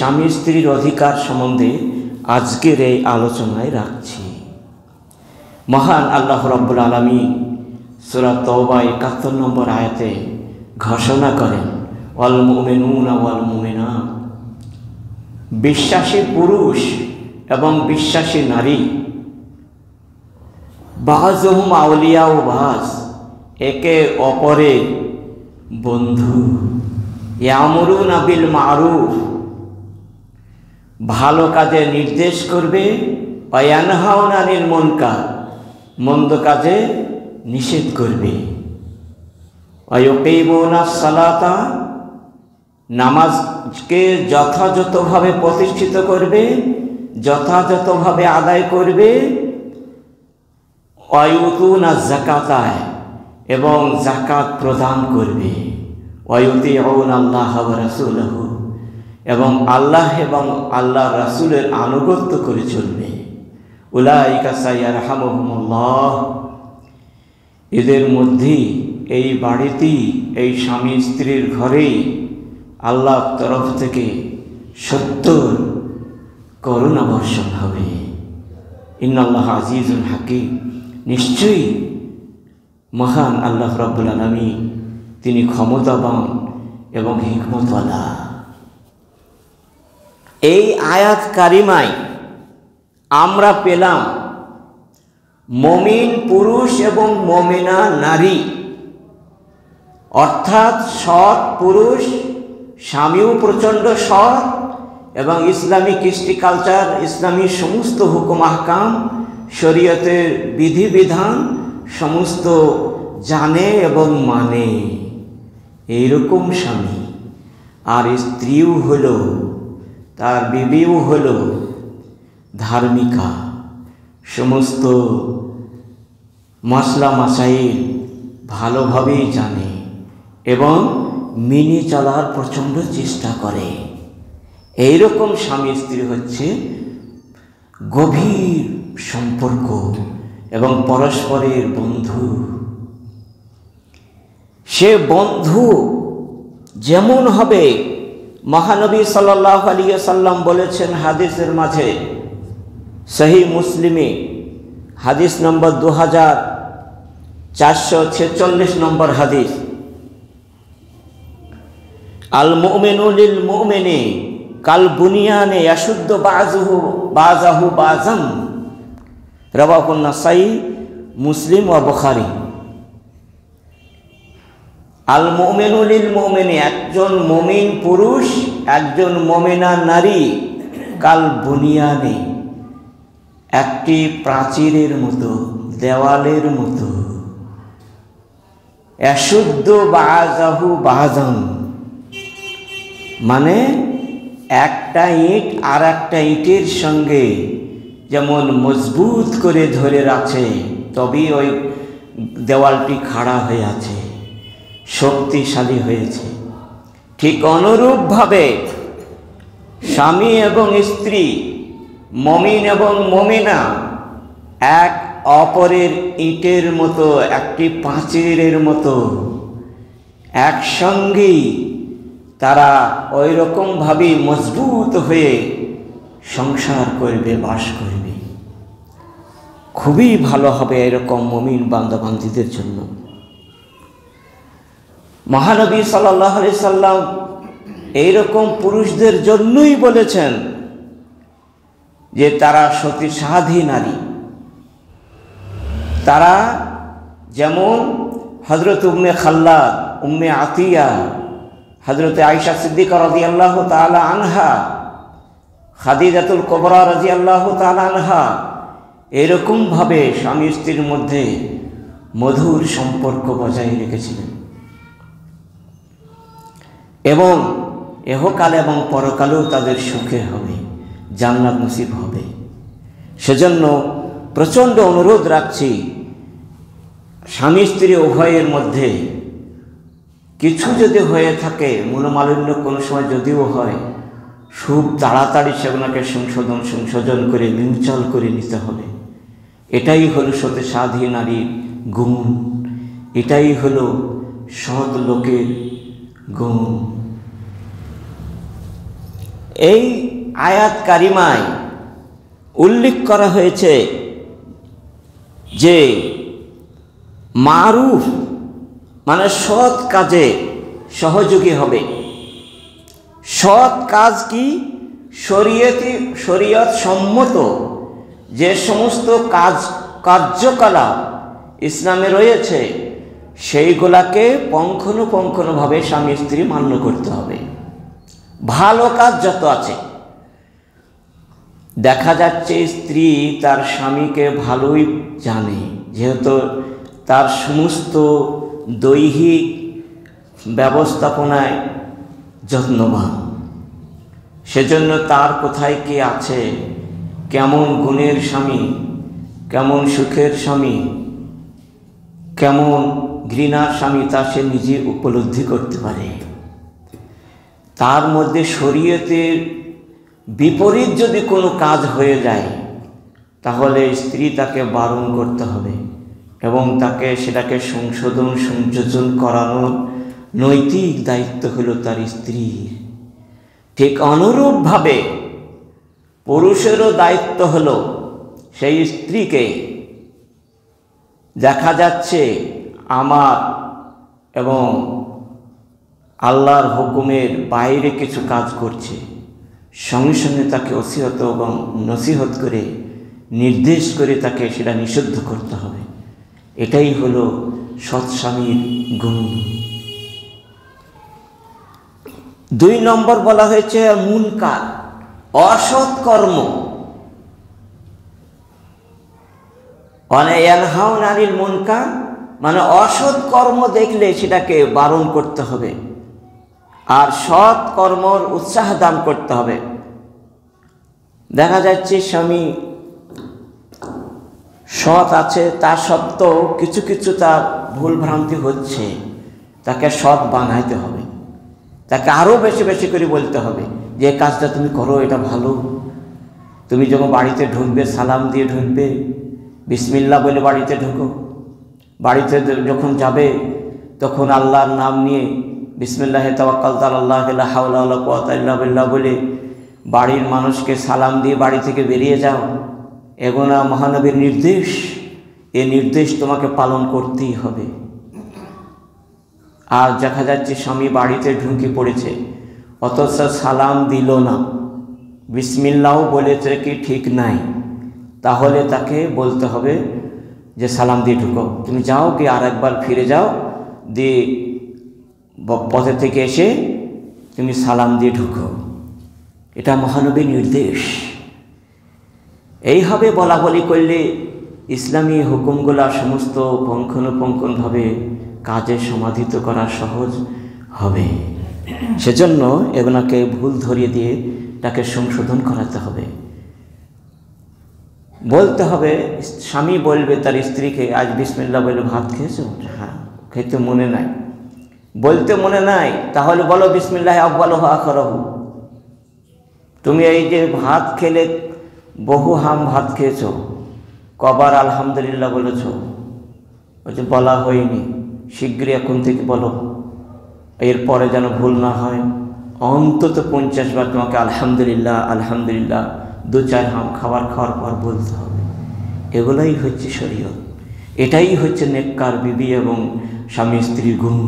স্বামী স্ত্রীর অধিকার সম্বন্ধে আজকের এই আলোচনায় রাখছি। মহান আল্লাহ রব্বুল আলমী সুরা তওবা একাত্তর নম্বর আয়াতে ঘোষণা করেন, ওয়াল মুমিনুনা ওয়াল মুমিনা বিশ্বাসী পুরুষ এবং বিশ্বাসী নারী, বাজহুম আউলিয়া ও বাস একে অপরে বন্ধু। ইয়ামরুন আবিল মারুফ ভালো কাজে নির্দেশ করবে অয়ানহাউন মন মনকা মন্দ কাজে নিষেধ করবে। অয়কেইবোনা সালাতা, নামাজকে যথাযথভাবে প্রতিষ্ঠিত করবে, যথাযথভাবে আদায় করবে। অয়ুতুনা জাকাতায় এবং জাকাত প্রদান করবে। অয়ুতি অউন আল্লাহ রাসুলহ। এবং আল্লাহ এবং আল্লাহ রাসুলের আনুগত্য করে চলবে। উলাইকা সাইয়ার হামহমুল্লাহ এদের মধ্যেই এই বাড়িতেই এই স্বামী স্ত্রীর ঘরেই আল্লাহর তরফ থেকে সত্তর করুণা বর্ষণ হবে। ইন্নাল্লাহ আজিজুল হাকিম। নিশ্চয়ই মহান আল্লাহ রব্বুল আলমী তিনি ক্ষমতাবান এবং হিকমতওয়ালা। এই আয়াত কারিমায় আমরা পেলাম মমিন পুরুষ এবং মমিনা নারী। অর্থাৎ সৎ পুরুষ, স্বামীও প্রচণ্ড সৎ এবং ইসলামী কৃষ্টি কালচার, ইসলামী সমস্ত হুকুম আহকাম, শরীয়তের বিধিবিধান সমস্ত জানে এবং মানে। এইরকম স্বামী। আর স্ত্রীও হল তার বিবিও হল ধার্মিকা। সমস্ত মশলা মাসাইল ভালোভাবেই জানে এবং মিনি চলার প্রচণ্ড চেষ্টা করে। এইরকম স্বামী স্ত্রী হচ্ছে গভীর সম্পর্ক এবং পরস্পরের বন্ধু। সে বন্ধু যেমন হবে মহানবী সাল্লাহ আলিয়া সাল্লাম বলেছেন হাদিসের মাঝে সহি মুসলিমে, হাদিস নম্বর দু হাজার চারশো ছেচল্লিশ নম্বর হাদিস, আল মোমেনুলিল মোমেনে কাল বুনিয়ানে ইয়াশুদ্ধ বাজহু বাজাহু বাজাম রবাহুন্না সাই মুসলিম ও বখারি। আল মোমেনুলিল মোমেনে, একজন মমিন পুরুষ, একজন মমিনা নারী। কাল বুনিয়ানে একটি প্রাচীরের মতো, দেওয়ালের মতো। অশুদ্ধ বাজাহু বাজাম মানে একটা ইট আর একটা ইটের সঙ্গে যেমন মজবুত করে ধরে রাখে, তবেই ওই দেওয়ালটি খাড়া হয়ে আছে। শক্তিশালী হয়েছে। ঠিক অনুরূপভাবে স্বামী এবং স্ত্রী, মমিন এবং মমিনা, এক অপরের ইটের মতো, একটি পাঁচিরের মতো, একসঙ্গেই তারা ওই রকমভাবেই মজবুত হয়ে সংসার করবে, বাস করবে। খুবই ভালো হবে এরকম মমিন বান্ধবান্ধীদের জন্য। মহানবী সাল্লাহ আলি সাল্লাম এইরকম পুরুষদের জন্যই বলেছেন যে তারা সতী সাধী নারী। তারা যেমন হজরত উম্মে খাল্লাদ, উম্মে আতিয়া হজরত আয়সা সিদ্দিকা রাজি আল্লাহ তালা আনহা, খাদিজাতুল কবরা রাজি আল্লাহ তালা আনহা, এরকমভাবে স্বামী স্ত্রীর মধ্যে মধুর সম্পর্ক বজায় রেখেছিলেন। এবং এহকাল এবং পরকালেও তাদের সুখে হবে, জান্নাত নসিব হবে। সেজন্য প্রচণ্ড অনুরোধ রাখছি স্বামী স্ত্রী উভয়ের মধ্যে। কিছু যদি হয়ে থাকে, মনোমালিন্য কোনো সময় যদিও হয়, খুব তাড়াতাড়ি সেগুলোকে সংশোধন সংশোধন করে, মিউচাল করে নিতে হবে। এটাই হলো সতে সাধী নারীর গুণ। এটাই হলো সৎ লোকের গুণ। এই আয়াত কারিমায় উল্লেখ করা হয়েছে যে মারুফ মানে সৎ কাজে সহযোগী হবে। সৎ কাজ কি? শরীয়তি, শরীয়ত সম্মত যে সমস্ত কাজ, কার্যকলাপ ইসলামে রয়েছে সেইগুলাকে পঙ্খনুপঙ্খনুভাবে স্বামী স্ত্রী মান্য করতে হবে। ভালো কাজ যত আছে। দেখা যাচ্ছে স্ত্রী তার স্বামীকে ভালোই জানে, যেহেতু তার সমস্ত দৈহিক ব্যবস্থাপনায় যত্নবান। সেজন্য তার কোথায় কি আছে, কেমন গুণের স্বামী, কেমন সুখের স্বামী, কেমন ঘৃণার স্বামী তা সে নিজে উপলব্ধি করতে পারে। তার মধ্যে শরীয়তের বিপরীত যদি কোনো কাজ হয়ে যায়, তাহলে স্ত্রী তাকে বারণ করতে হবে এবং তাকে সেটাকে সংশোধন, সংযোজন করানোর নৈতিক দায়িত্ব হলো তার স্ত্রীর ঠিক অনুরূপভাবে পুরুষেরও দায়িত্ব হলো সেই স্ত্রীকে দেখা যাচ্ছে আমার এবং আল্লাহর হুকুমের বাইরে কিছু কাজ করছে। সঙ্গে সঙ্গে তাকে অসিহত এবং নসিহত করে, নির্দেশ করে তাকে সেটা নিষিদ্ধ করতে হবে। এটাই হলো সৎস্বামীর গুণ। দুই নম্বর বলা হয়েছে মুনকার, অসৎ কর্ম। নারীর মুনকার মানে অসৎ কর্ম দেখলে সেটাকে বারণ করতে হবে। আর সৎ কর্মর উৎসাহ দান করতে হবে। দেখা যাচ্ছে স্বামী সৎ আছে, তা সত্ত্বেও কিছু কিছু তার ভুল ভ্রান্তি হচ্ছে। তাকে সৎ বানাইতে হবে। তাকে আরও বেশি বেশি করে বলতে হবে যে কাজটা তুমি করো, এটা ভালো। তুমি যখন বাড়িতে ঢুকবে, সালাম দিয়ে ঢুকবে বিসমিল্লা বলে বাড়িতে ঢুকো। বাড়িতে যখন যাবে, তখন আল্লাহর নাম নিয়ে বিসমিল্লাহ তাওয়াক্কাল তাল আল্লাহ হাউলা কোয়াতাল্লাহ বলে বাড়ির মানুষকে সালাম দিয়ে বাড়ি থেকে বেরিয়ে যাও। এগোনা মহানবীর নির্দেশ, এ নির্দেশ তোমাকে পালন করতেই হবে। আর দেখা যাচ্ছে স্বামী বাড়িতে ঢুকে পড়েছে, অথচ সালাম দিল না। বিসমিল্লাও বলেছে কি ঠিক নাই। তাহলে তাকে বলতে হবে যে সালাম দিয়ে ঢুকো। তুমি যাও কি আর একবার ফিরে যাও, দিয়ে পথে থেকে এসে তুমি সালাম দিয়ে ঢুকো। এটা মহানবী নির্দেশ। এইভাবে বলা বলি করলে ইসলামী হুকুমগুলা সমস্ত পঙ্খানুপঙ্খনভাবে কাজে সমাধিত করা সহজ হবে। সেজন্য এগুলোকে ভুল ধরিয়ে দিয়ে তাকে সংশোধন করাতে হবে। বলতে হবে, স্বামী বলবে তার স্ত্রীকে, আজ বিসমিল্লা বলে ভাত খেয়েছো? হ্যাঁ খেতে মনে নাই। বলতে মনে নাই, তাহলে বলো, বিসমিল্লাহ আব্বাল আখরহ। তুমি এই যে ভাত খেলে, বহু হাম ভাত খেয়েছ, কবার আলহামদুলিল্লাহ বলেছ। ওই যে বলা হয়নি, শীঘ্রই এখন থেকে বলো। এরপরে যেন ভুল না হয়, অন্তত পঞ্চাশ বার তোমাকে আলহামদুলিল্লাহ আলহামদুলিল্লাহ দু চার হাম খাবার খাওয়ার পর বলতে হবে। এগুলোই হচ্ছে শরীয়ত। এটাই হচ্ছে নেককার বিবি এবং স্বামী স্ত্রীর গুণ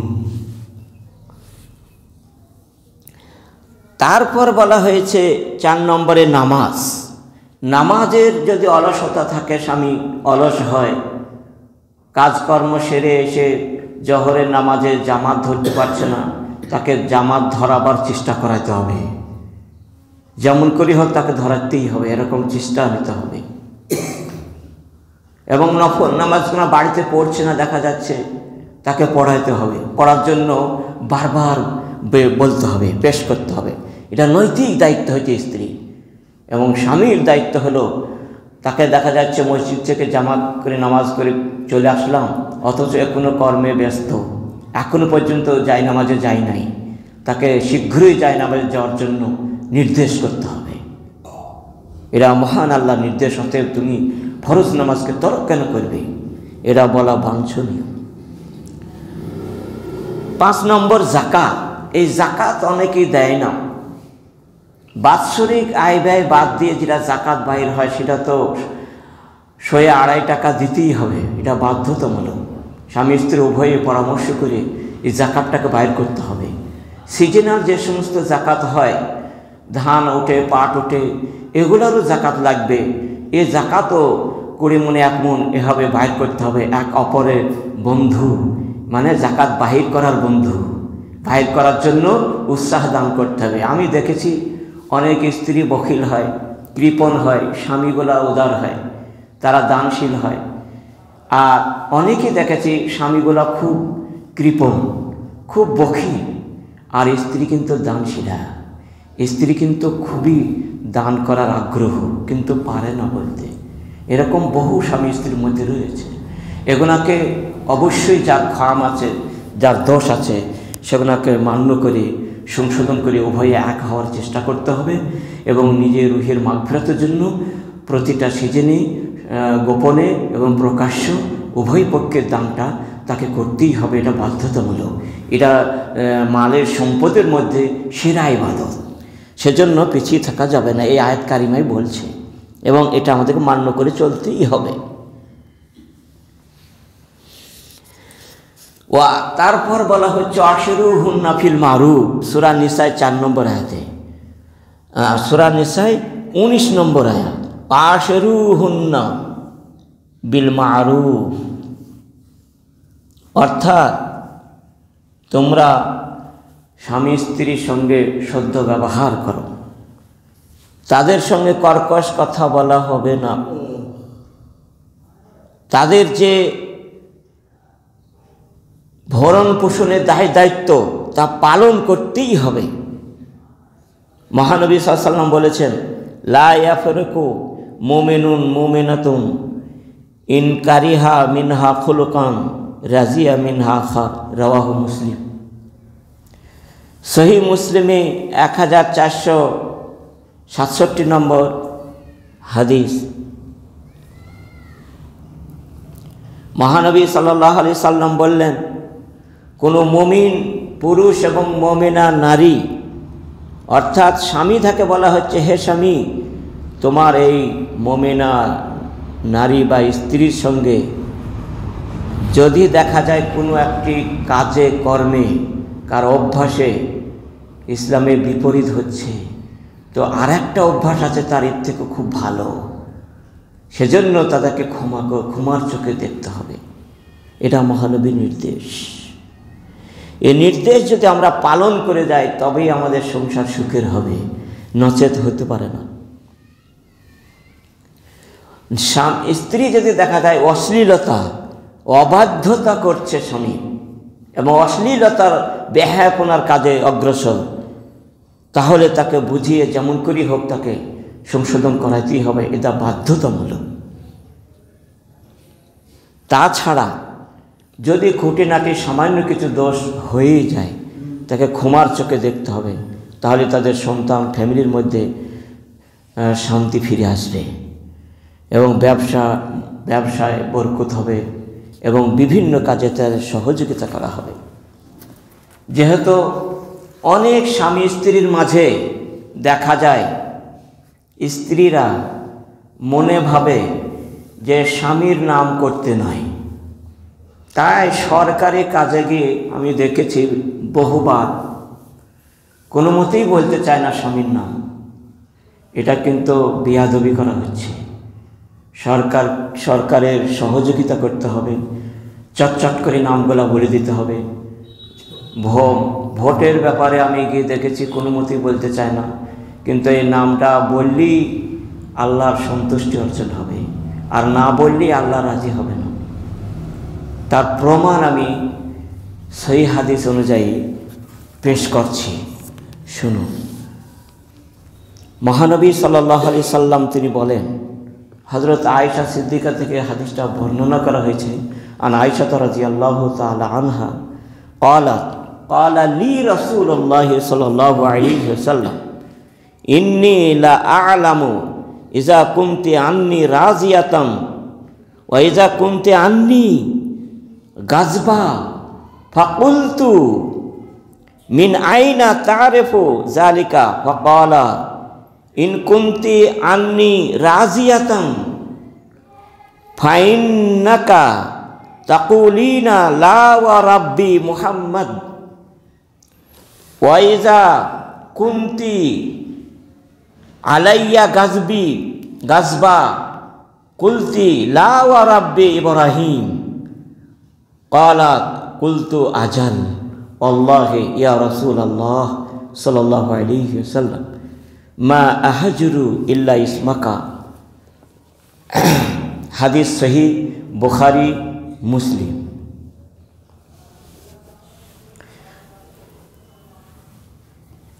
তারপর বলা হয়েছে চার নম্বরে নামাজ। নামাজের যদি অলসতা থাকে, স্বামী অলস হয়, কাজকর্ম সেরে এসে জহরের নামাজে জামাত ধরতে পারছে না, তাকে জামাত ধরাবার চেষ্টা করাতে হবে। যেমন করি হোক তাকে ধরাতেই হবে, এরকম চেষ্টা নিতে হবে। এবং নফল নামাজগুলো বাড়িতে পড়ছে না দেখা যাচ্ছে, তাকে পড়াইতে হবে। পড়ার জন্য বারবার বলতে হবে, পেশ করতে হবে। এটা নৈতিক দায়িত্ব হচ্ছে স্ত্রী। এবং স্বামীর দায়িত্ব হলো, তাকে দেখা যাচ্ছে মসজিদ থেকে জামাত করে নামাজ করে চলে আসলাম, অথচ এখনও কর্মে ব্যস্ত। এখনও পর্যন্ত যাই নামাজে যাই নাই। তাকে শীঘ্রই যাই নামাজে যাওয়ার জন্য নির্দেশ করতে হবে। এরা মহান আল্লাহ নির্দেশ হতে তুমি ফরজ নামাজকে তরক কেন করবে? এরা বলা বাঞ্ছনীয়। পাঁচ নম্বর জাকাত এই জাকাত অনেকেই দেয় না। বাৎসরিক আয় ব্যয় বাদ দিয়ে যেটা জাকাত বাহির হয়, সেটা তো শয়ে আড়াই টাকা দিতেই হবে। এটা বাধ্যতামূলক। স্বামী স্ত্রী উভয়ে পরামর্শ করে এই জাকাতটাকে বাইর করতে হবে। সিজনাল যে সমস্ত জাকাত হয় ধান ওঠে পাট ওঠে এগুলোরও জাকাত লাগবে। এ জাকাতও কুড়ি মনে এক মন এভাবে বাইর করতে হবে, এক অপরের বন্ধু। মানে জাকাত বাহির করার বন্ধু। বাহির করার জন্য উৎসাহ দান করতে হবে। আমি দেখেছি অনেক স্ত্রী বখিল হয়, কৃপণ হয়, স্বামীগুলা উদার হয়, তারা দানশীল হয়। আর অনেকে দেখেছি স্বামীগুলা খুব কৃপণ, খুব বখিল, আর স্ত্রী কিন্তু দানশীলা। স্ত্রী কিন্তু খুবই দান করার আগ্রহ, কিন্তু পারে না বলতে। এরকম বহু স্বামী স্ত্রীর মধ্যে রয়েছে। এগুলাকে অবশ্যই যার খাম আছে যার দোষ আছে সেগুলাকে মান্য করে, সংশোধন করে উভয়ে এক হওয়ার চেষ্টা করতে হবে এবং নিজের রুহের মাগফিরাতের জন্য প্রতিটা সিজনে গোপনে এবং প্রকাশ্য উভয় পক্ষের দানটা তাকে করতেই হবে। এটা বাধ্যতামূলক। এটা মালের সম্পদের মধ্যে সেরা ইবাদত। সেজন্য পিছিয়ে থাকা যাবে না, এই আয়াত কারিমাই বলছে। এবং এটা আমাদেরকে মান্য করে চলতেই হবে। ওয়া, তারপর বলা হচ্ছে আশেরু হুন্নাফিল মারুফ সুরা নিসায় চার নম্বর আয়াতে। সুরা নিসায় উনিশ নম্বর আয়াত আশেরু হুন্না বিল মারুফ অর্থাৎ তোমরা স্বামী স্ত্রীর সঙ্গে সদ্য ব্যবহার করো। তাদের সঙ্গে কর্কশ কথা বলা হবে না। তাদের যে ভরণ পোষণের দায় দায়িত্ব, তা পালন করতেই হবে। মহানবী সাল্লাম বলেছেন লাফেরকু মোমেনুন মোমেনাতুন ইনকারিহা মিনহা খুলকান রাজিয়া মিনহা খা রওয়াহ মুসলিম। সহি মুসলিমে এক হাজার চারশো সাতষট্টি নম্বর হাদিস। মহানবী সাল্লাহ আলি সাল্লাম বললেন, কোনো মমিন পুরুষ এবং মমিনা নারী, অর্থাৎ স্বামী থাকে বলা হচ্ছে, হে স্বামী, তোমার এই মমিনা নারী বা স্ত্রীর সঙ্গে যদি দেখা যায় কোনো একটি কাজে, কর্মে, কার অভ্যাসে ইসলামের বিপরীত হচ্ছে। তো আর একটা অভ্যাস আছে তার, এর থেকে খুব ভালো। সেজন্য তাদেরকে ক্ষমা ক্ষমার চোখে দেখতে হবে। এটা মহানবীর নির্দেশ। এই নির্দেশ যদি আমরা পালন করে যাই, তবেই আমাদের সংসার সুখের হবে। নচেত হতে পারে না। স্ত্রী যদি দেখা যায় অশ্লীলতা, অবাধ্যতা করছে স্বামী এবং অশ্লীলতার ব্যাহাপনার কাজে অগ্রসর। তাহলে তাকে বুঝিয়ে যেমন করি হোক তাকে সংশোধন করাইতেই হবে, এটা বাধ্যতামূলক। তাছাড়া যদি খুঁটিনাটি সামান্য কিছু দোষ হয়েই যায়, তাকে ক্ষমার চোখে দেখতে হবে, তাহলে তাদের সন্তান, ফ্যামিলির মধ্যে শান্তি ফিরে আসবে এবং ব্যবসা, ব্যবসায় বরকত হবে। এবং বিভিন্ন কাজে তাদের সহযোগিতা করা হবে। যেহেতু অনেক স্বামী স্ত্রীর মাঝে দেখা যায়, স্ত্রীরা মনে ভাবে যে স্বামীর নাম করতে নয় তাই সরকারি কাজে গিয়ে আমি দেখেছি বহুবার, কোনো মতেই বলতে চায় না স্বামীর নাম। এটা কিন্তু বিয়াদবি করা হচ্ছে। সরকার, সরকারের সহযোগিতা করতে হবে। চটচট করে নামগুলো বলে দিতে হবে। ভোটের ব্যাপারে আমি গিয়ে দেখেছি, কোনো মতেই বলতে চায় না। কিন্তু এই নামটা বললেই আল্লাহর সন্তুষ্টি অর্জন হবে। আর না বললেই আল্লাহ রাজি হবে না। তার প্রমাণ আমি সহি হাদিস অনুযায়ী পেশ করছি। শুনুন। মহানবী সাল্লাহ আলি সাল্লাম তিনি বলেন হজরত আয়সা সিদ্দিকা থেকে হাদিসটা বর্ণনা করা হয়েছে আন আয়সা তরাজি আল্লাহ তালা আনহা قالت قال لي رسول الله صلى الله عليه وسلم إني لا أعلم إذا كنت عني راضية وإذا كنت عني غضبا فقلت من أين تعرف ذلك فقال ইনকুন্তি আন্নি রাজিয়াতাম ফাইন্নাকা তাকুলিনা লা ওয়া রাব্বি মুহাম্মদ ওয়াইজা কুন্তি আলাইয়া গাজবি গাজবা কুলতি লা ওয়া রাব্বি ইব্রাহিম قالت قلت أجل والله يا رسول الله صلى الله عليه وسلم মা আহাজুরু ইল্লা ইসমাকা। হাদিস সহি, বুখারি, মুসলিম।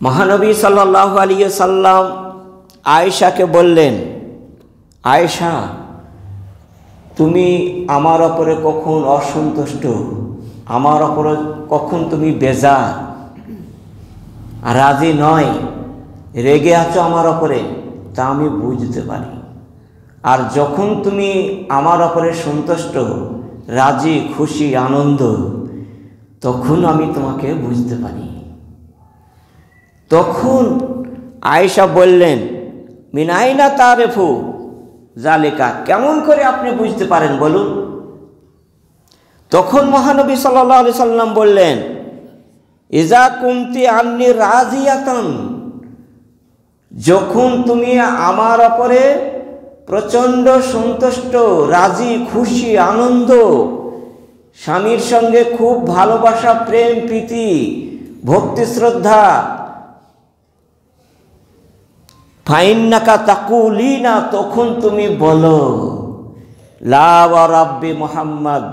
মহানবী সাল্লাহ আলী সাল্লাম আয়েশাকে বললেন, আয়েশা, তুমি আমার ওপরে কখন অসন্তুষ্ট? আমার ওপরে কখন তুমি বেজা? রাজি নয়। রেগে আছো আমার ওপরে, তা আমি বুঝতে পারি। আর যখন তুমি আমার ওপরে সন্তুষ্ট, রাজি, খুশি, আনন্দ, তখন আমি তোমাকে বুঝতে পারি। তখন আয়েশা বললেন, মিনাইনা তারেফু, জালেকা, কেমন করে আপনি বুঝতে পারেন বলুন? তখন মহানবী সাল্লাহ সাল্লাম বললেন, ইজা কুমতি আমনি রাজিয়াতন যখন তুমি আমার অপরে প্রচণ্ড সন্তুষ্ট, রাজি, খুশি, আনন্দ, স্বামীর সঙ্গে খুব ভালোবাসা, প্রেম, প্রীতি, ভক্তি, শ্রদ্ধা, ফাইন্নাকা তাকুলি না তখন তুমি বলো লাওয়া রাব্বি মোহাম্মদ,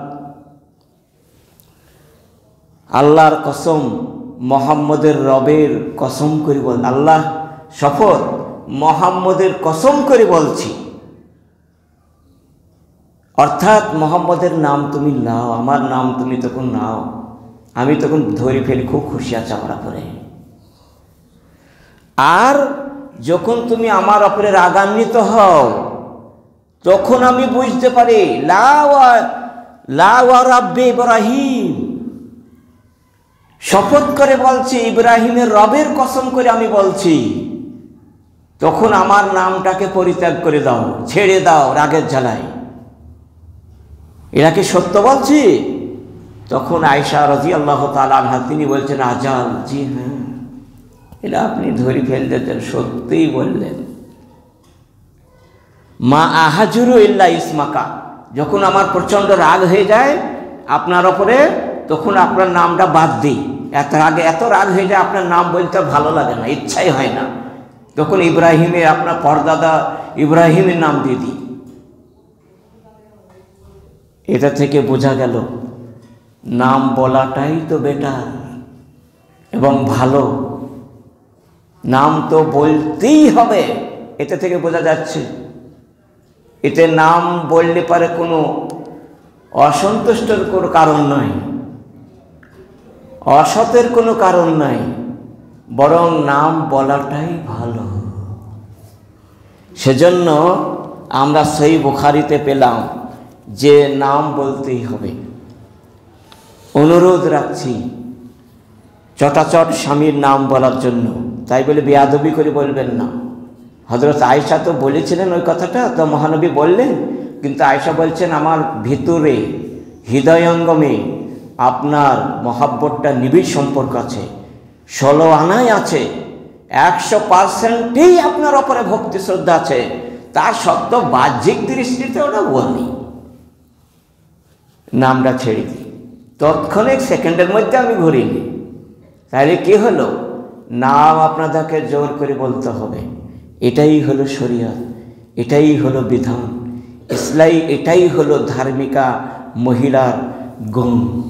আল্লাহর কসম, মোহাম্মদের রবের কসম করে বল, আল্লাহ শপথ মোহাম্মদের কসম করে বলছি। অর্থাৎ মোহাম্মদের নাম তুমি নাও, আমার নাম তুমি তখন নাও। আমি তখন ধরে ফেলি, খুব খুশি আছে আমার পরে আর যখন তুমি আমার অপরে রাগান্বিত হও, তখন আমি বুঝতে পারি লাওয়া রাব্বে ইব্রাহিম। শপথ করে বলছি, ইব্রাহিমের রবের কসম করে আমি বলছি। তখন আমার নামটাকে পরিত্যাগ করে দাও, ছেড়ে দাও রাগের জ্বালায়। এরা কি সত্য বলছি? তখন আয়সা রাজি আল্লাহ তালা তিনি বলছেন আজাল জি হ্যাঁ। এটা আপনি ধরে ফেলতেছেন, সত্যিই বললেন। মা আহাজুরু ইল্লা ইসমাকা, যখন আমার প্রচণ্ড রাগ হয়ে যায় আপনার ওপরে, তখন আপনার নামটা বাদ দিই। এত রাগে, এত রাগ হয়ে যায়, আপনার নাম বলতে ভালো লাগে না, ইচ্ছাই হয় না। তখন ইব্রাহিমের আপনার পরদাদা ইব্রাহিমের নাম দিয়ে দিই। এটা থেকে বোঝা গেল, নাম বলাটাই তো বেটার এবং ভালো। নাম তো বলতেই হবে, এটা থেকে বোঝা যাচ্ছে। এতে নাম বললে পারে কোনো অসন্তুষ্টর কোনো কারণ নয়, অসতের কোনো কারণ নাই বরং নাম বলাটাই ভালো। সেজন্য আমরা সেই বুখারিতে পেলাম যে নাম বলতেই হবে। অনুরোধ রাখছি চটাচট স্বামীর নাম বলার জন্য। তাই বলে বেয়াদবি করে বলবেন না। হজরত আয়সা তো বলেছিলেন ওই কথাটা, তো মহানবী বললেন, কিন্তু আয়সা বলছেন, আমার ভিতরে হৃদয়ঙ্গমে আপনার মহাব্বতটা নিবিড় সম্পর্ক আছে। ষোলো আনায় আছে, একশো পার্সেন্টেই আপনার ওপরে ভক্তি শ্রদ্ধা আছে। তার সত্য বাহ্যিক দৃষ্টিতে ওটা বলি নামটা ছেড়ে দিই। তৎক্ষণিক সেকেন্ডের মধ্যে আমি ঘুরিনি। তাহলে কি হলো? নাম আপনাদেরকে জোর করে বলতে হবে। এটাই হলো শরিয়া এটাই হলো বিধান। ইসলাই এটাই হলো ধার্মিকা মহিলার গুণ।